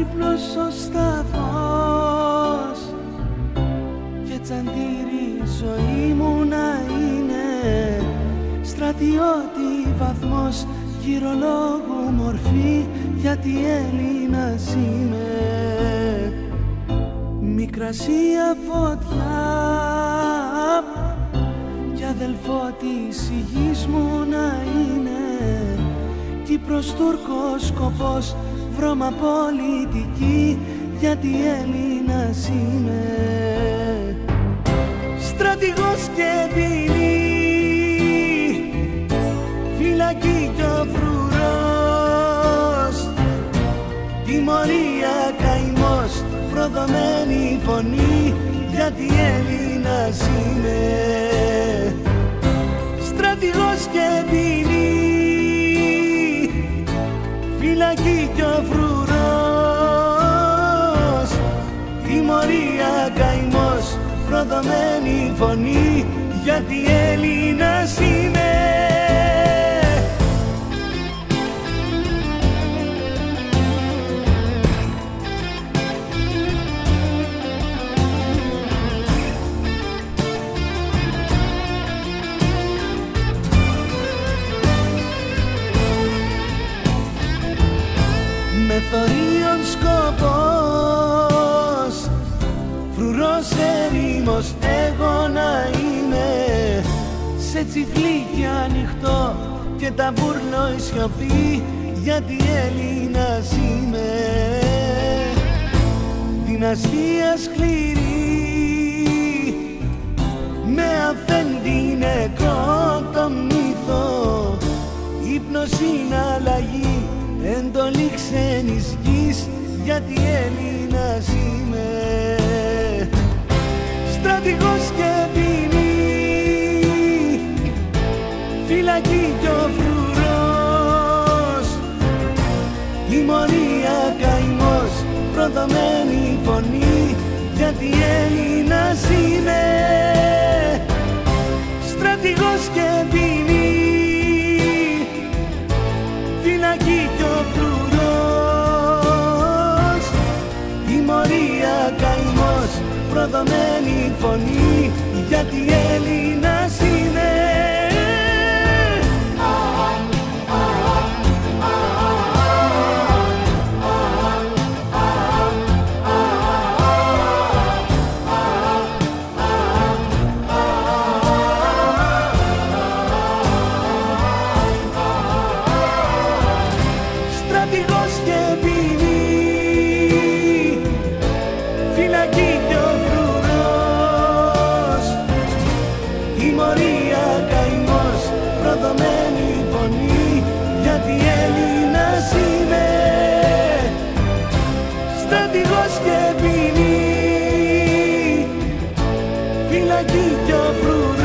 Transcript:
αυτός ο σταθμός. Και τσαντήρι η ζωή μου να είναι στρατιώτη βαθμός γυρολόγου μορφή γιατί Έλληνας είμαι. Μικρασία φωτιά κι αδελφό της γης μου να είναι Κύπρος Τούρκος σκοπός βρώμα πολιτική γιατί Έλληνας είμαι. Στρατηγός και ποινή φυλακή κι ο φρουρός. Τιμωρία καημός προδομένη φωνή γιατί Έλληνας είμαι. Στρατηγός και ποινή φυλακή κι ο προδομένη φωνή γιατί Έλληνας είμαι. Με θωρίον σε τσιφλίκι ανοιχτό και τα μπουρλό η σιωπή γιατί Έλληνας είμαι δυναστεία σκληρή με αφέντη νεκρό το μύθο. Ύπνος είναι αλλαγή εντολή ξένης γης γιατί Έλληνας είμαι γιατί Έλληνας είμαι στρατηγός και ποινή. Φυλακή κι ο φρουρός τιμωρία καημός προδομένη φωνή. Γιατί Έλληνα δεδομένη φωνή γιατί Έλληνας είμαι. Στρατηγός και ποινή φυλακή και ο φρουρή